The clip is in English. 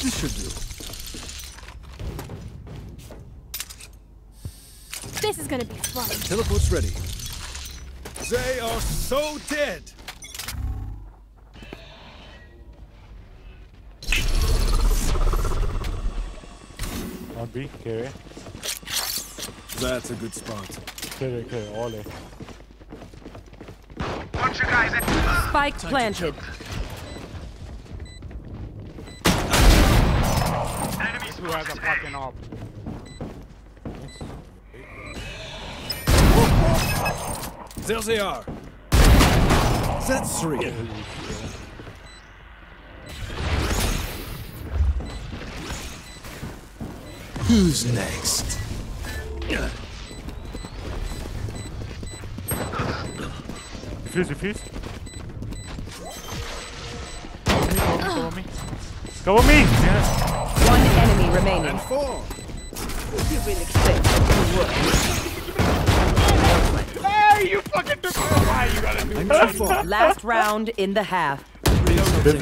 This should do. This is gonna be fun. Teleport's ready. They are so dead. On B, carry. That's a good spot. Carry, carry, all in. Spike planted. Who has a fucking op? There they are. That's three. Who's next? Defuse, defuse. Cover me, cover me, cover me. Cover me! Yeah. One enemy remaining. And four. Hey, you fucking took Why you gotta do that? Last round in the half.